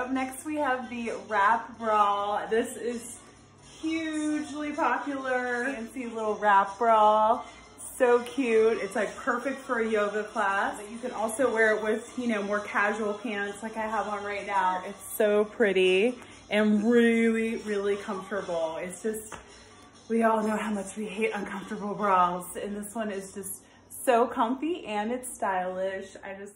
up next we have the wrap bra. This is hugely popular. Fancy little wrap bra. So cute. It's like perfect for a yoga class. But you can also wear it with, you know, more casual pants like I have on right now. It's so pretty and really, really comfortable. It's just, we all know how much we hate uncomfortable bras. And this one is just so comfy and it's stylish. I just